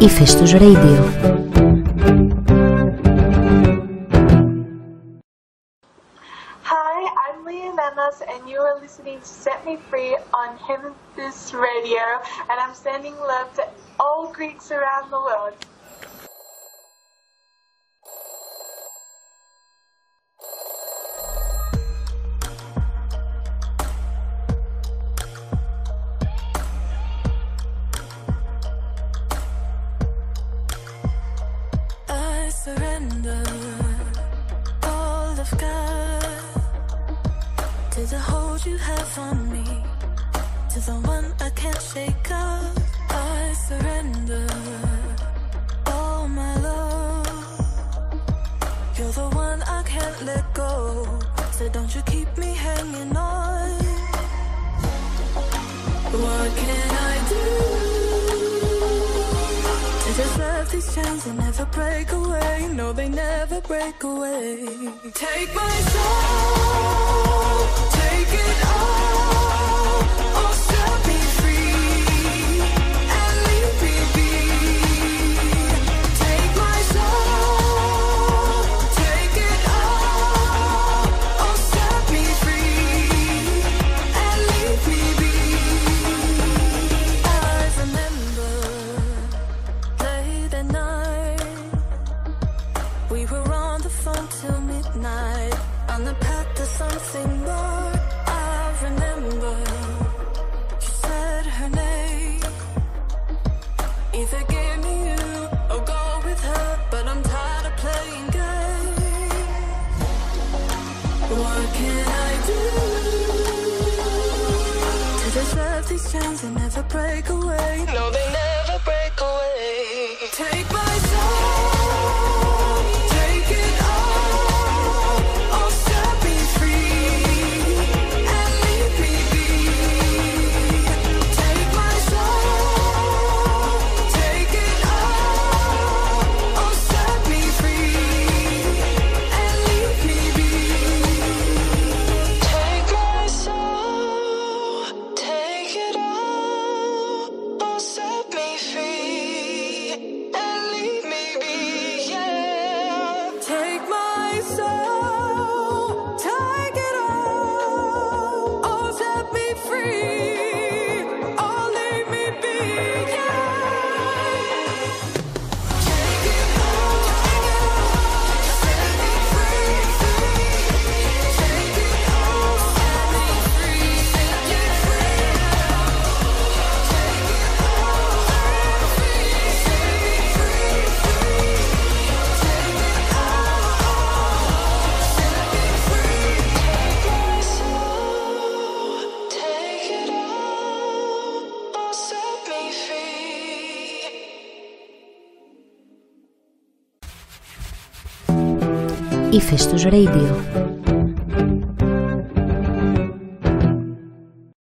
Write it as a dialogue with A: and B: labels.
A: Ηφαίστος Radio.
B: Hi, I'm Leea Nanos and you are listening to Set Me Free on Hephaestus Radio and I'm sending love to all Greeks around the world.
C: Surrender all I've got to the hold you have on me, to the one I can't shake up. I surrender all my love. You're the one I can't let go. So don't you keep me hanging on. What can I These chains and never break away. No, they never break away. Take my soul, take it all. Midnight. On the path to something more. I remember you said her name. Either give me you or go with her. But I'm tired of playing games. What can I do? To deserve these chains and never break away. No, they never break away. Take Take my soul, Ήφες
A: τους Radio.